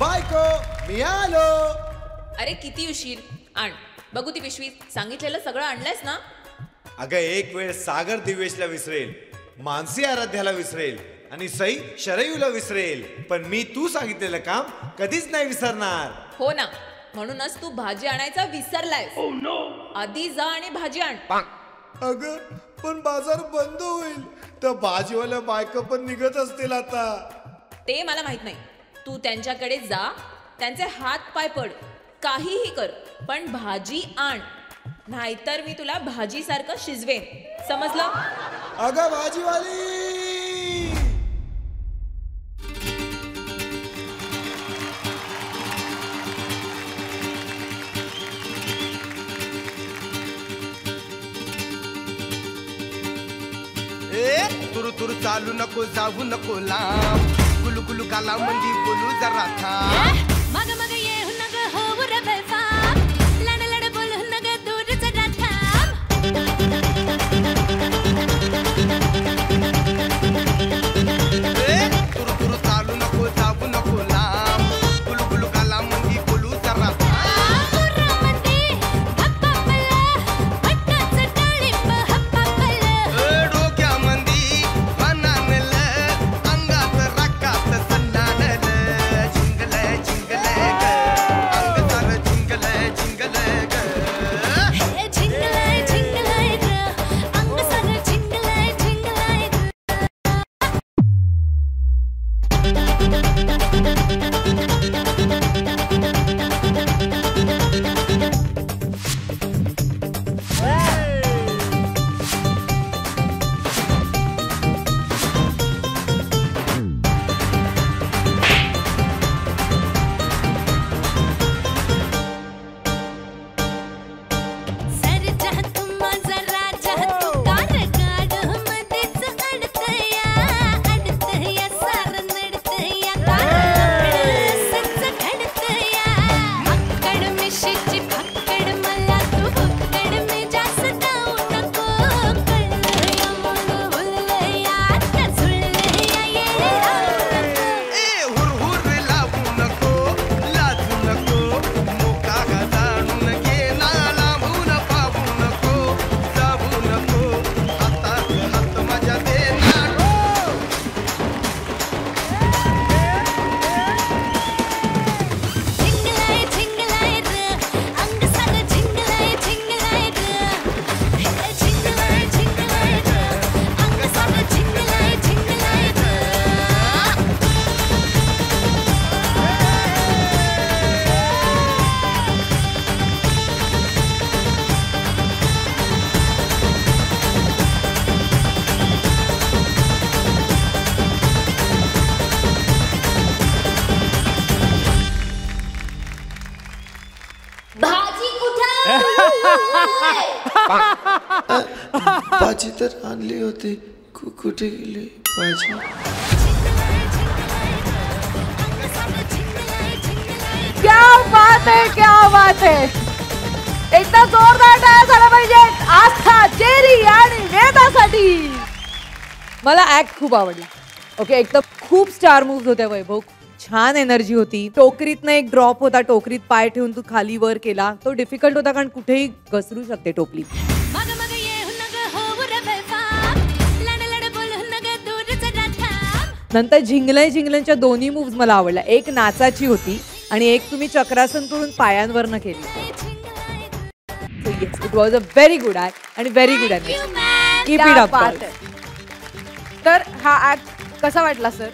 बायको मी आलो अरे किती उशीर. आण. बघू ती पिशवी सांगितलेलं सगळं आणलंयस ना? अगं एक वेळ सागर दिवेशला विसरेल. मानसी आराध्याला विसरेल. आणि सई शरयूला विसरेल. पण मी तू सांगितलेलं काम कधीच नाही विसरणार. हो ना. म्हणूनच तू भाजी आणायचा विसरलायस. आधी जा आणि भाजी आण. अगं पण बाजार बंद होईल. तर भाजीवाल्या बायका पण निघत असतील आता. ते मला माहीत नाही. तू त्यांच्याकडे जा त्यांचे हात पाय पड काहीही कर पण भाजी आण. नाहीतर मी तुला भाजीसारखं शिजवेन. समजलं? अगं भाजीवाली! ए तुरु तुरु चालू नको जाऊ नको लांब. गुलू गुलू गाला मंदी बोलू भाजी तर आणली होती. कु- कुठे गेली भाजी क्या बात है क्या बात है. एकदा जोरदार टाळ्या झाला पाहिजे आस्था चेरी आणि वेदासाठी. मला ऍक्ट खूप आवडली. ओके एक तर खूप स्टार मूव्ह होत्या वैभव. छान एनर्जी होती. टोकरीतनं एक ड्रॉप होता टोकरीत पाय ठेवून तू खाली वर केला. तो डिफिकल्ट होता कारण कुठेही घसरू शकते टोपली. मग मग ये नग रे बेफा लड लड बोल नग दूर जरा थांब नंतर झिंगलय झिंगलनच्या दोन्ही मूव्ज मला आवडल्या. एक नाचाची होती आणि एक तुम्ही चक्रासन करून पायांवरनं केली. It was a very good act आणि very good act keep it up. तर हा ऍक्ट कसा वाटला सर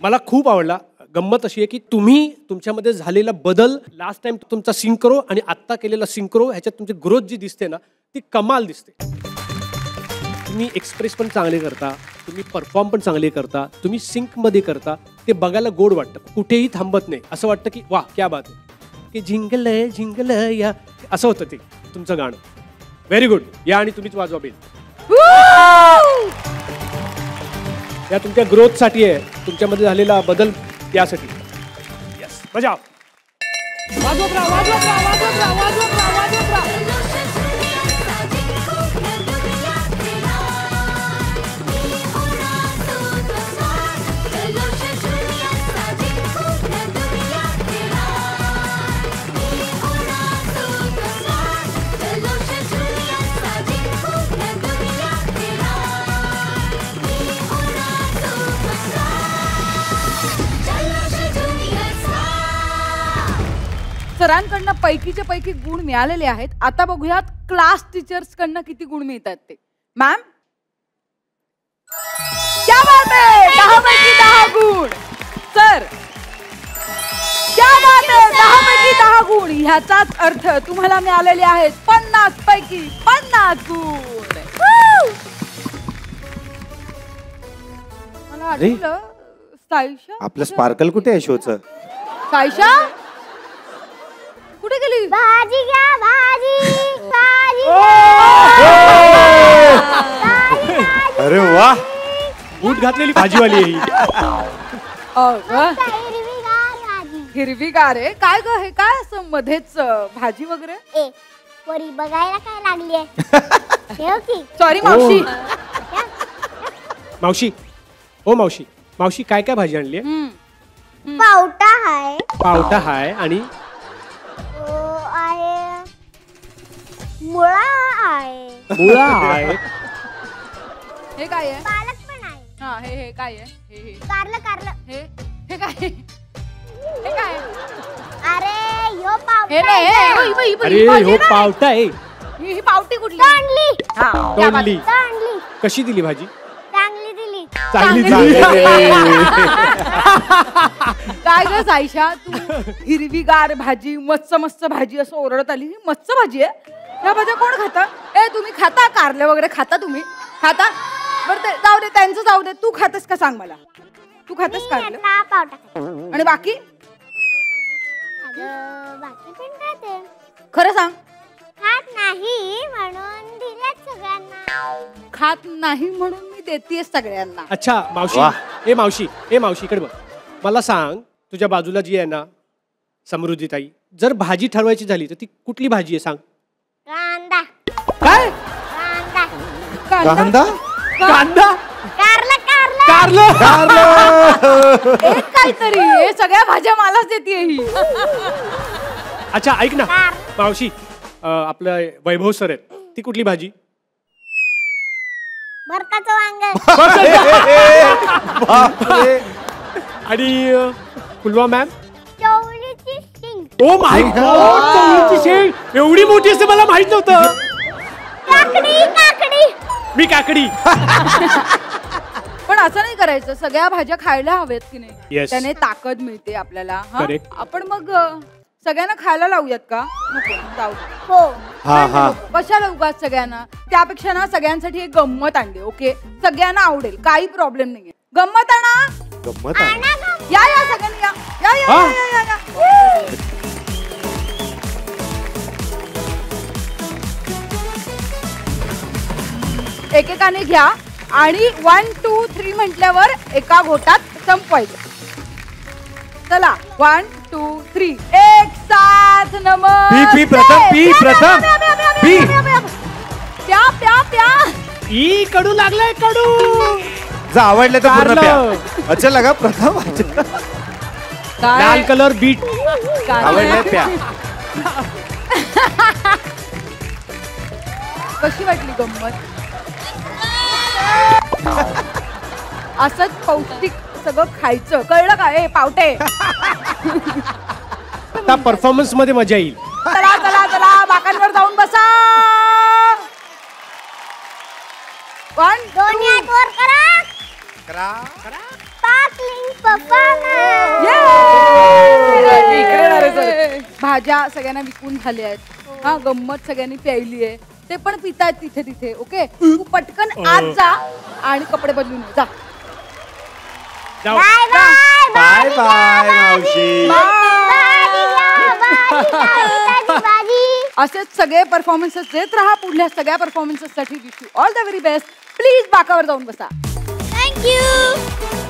मला खूप आवडला. गंमत अशी आहे की तुम्ही तुमच्यामध्ये झालेला बदल लास्ट टाइम तुमचा सिंक्रो आणि आत्ता केलेला सिंक्रो ह्याच्यात तुमची ग्रोथ जी दिसते ना ती कमाल दिसते. तुम्ही एक्सप्रेस पण चांगले करता तुम्ही परफॉर्म पण चांगले करता तुम्ही सिंकमध्ये करता ते बघायला गोड वाटतं. कुठेही थांबत नाही. असं वाटतं की वा क्या बात आहे की झिंगल झिंगल या असं होतं ते तुमचं गाणं. व्हेरी गुड या आणि तुम्हीच वाजवा बेल. या तुमच्या ग्रोथसाठी आहे. तुमच्यामध्ये झालेला बदल त्यासाठी येस राहा वाजवत राहा वाजवत राहा वाजवत राहा वाजवत सरांकडनं पैकीचे पैकी गुण मिळालेले आहेत. आता बघूयात क्लास टीचर्स कडनं किती गुण मिळतात ते. मॅम क्या बात आहे दहा पैकी दहा गुण. सर क्या बात आहे दहा पैकी दहा गुण. ह्याचाच अर्थ तुम्हाला मिळालेले आहेत पन्नास पैकी पन्नास गुण! मला आठवलं आपलं स्पार्कल कुठे आहे शोचं? साईशा? भाजी घ्या भाजी भाजी अरे वा बूट घातलेली भाजीवाली आहे ही. हिरवीगार आहे. काय ग हे? काय असं मध्येच अं, भाजी वगैरे? ए परी बघायला काय लागली आहे ठेव की. सॉरी मावशी. मावशी. हो मावशी. मावशी काय काय भाजी आणली आहे हम्म. पावटा आहे पावटा हाय आणि मुळा आहे हे काय आहे? पालक पण आहे. हा हे हे काय आहे? हे हे. कारलं कारलं. हे हे काय आहे? हे काय आहे? अरे यो पावटा हे नाही हे. ही बाई, ही बाई, अरे ही हो ना. पावटा आहे. ही ही पावटी कुठली? तोंडली हा त्या तोंडली. तोंडली कशी दिली भाजी? चांगली दिली. चांगली चांगली दिली. काय ग साईशा? तू हिरवीगार भाजी मस्त मस्त भाजी असं ओरडत आली. ही मस्त भाजी आहे. ह्या भाज्या कोण खाता? ए तुम्ही खाता? कारले वगैरे खाता तुम्ही? खाता? बरं ते जाऊ दे त्यांचं जाऊ दे. तू खातेस का सांग मला? तू खातेस कारले? खाते. आणि बाकी? अगं, बाकी पण खाते. खरं सांग. खात नाही म्हणून सगळ्यांना. खात नाही म्हणून मी देतेय सगळ्यांना. अच्छा मावशी. वा. ए मावशी. ए मावशी इकडे बघ. मला सांग तुझ्या बाजूला जी आहे ना समृद्धीताई जर भाजी ठरवायची झाली तर ती कुठली भाजी आहे सांग? कांदा. काय? कांदा. कांदा? कारलं कारलं. कारलं? एक काहीतरी हे सगळ्या भाज्या मलाच देते ही. अच्छा ऐक ना. मावशी अं, आपलं वैभव सर आहेत. ती कुठली भाजी? भरताचं वांग आणि अं, फुलवा मॅम ओ माय गॉड चवळीची शेंग एवढी मोठी असते मला माहीत नव्हतं काकडी काकडी मी काकडी पण असं नाही करायचं. सगळ्या भाज्या खायला हव्यात की नाही. Yes. त्याने ताकद मिळते आपल्याला हा? Correct. आपण मग अ, सगळ्यांना खायला लावूयात का? नको जाऊ दे. हो. हा हा. कशाला उगाच सगळ्यांना? त्यापेक्षा ना सगळ्यांसाठी एक गंमत आणली ओके? सगळ्यांना आवडेल काही प्रॉब्लेम नाहीये. गंमत आणा. गंमत आहे एकेकाने घ्या आणि वन टू थ्री म्हटल्यावर एका घोटात संपवायचं. चला वन टू थ्री एक साथ नमः पी, पी, प्रथम, पी, प्रथम. पी. प्या प्या प्या. ई कडू लागलाय कडू. जर आवडलं तर पूर्ण कारलं. प्या. अच्छा लगा प्रथम लाल कलर बीट. काय? आवडलं प्या. कशी वाटली गंमत? असंच पौष्टिक सगळं खायचं. कळलं का? ए पावटे. आता परफॉर्मन्समध्ये मजा येईल. चला चला चला बाकांवर जाऊन बसा. वन हात वर करा. Sparkling performance. भाज्या सगळ्यांना विकून झाल्या आहेत. हा गंमत सगळ्यांनी प्यायली आहे. ते पण पितायत तिथे तिथे ओके? तू पटकन आत जा आणि कपडे बदलून ये. जा. जाऊ. बाय बाय बाय बाय मावशी. असेच सगळे परफॉर्मन्सेस देत राहा पुढल्या सगळ्या परफॉर्मन्सेससाठी wish you all the very best please बाकावर जाऊन बसा. थँक्यू